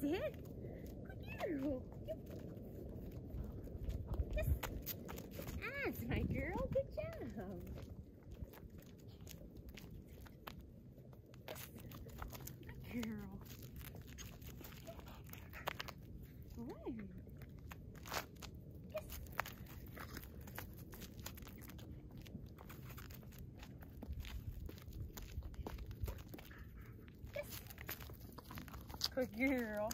That's it. Good girl. Yep. Kiss. That's my girl. Good job. Good girl. Kiss. Good girl.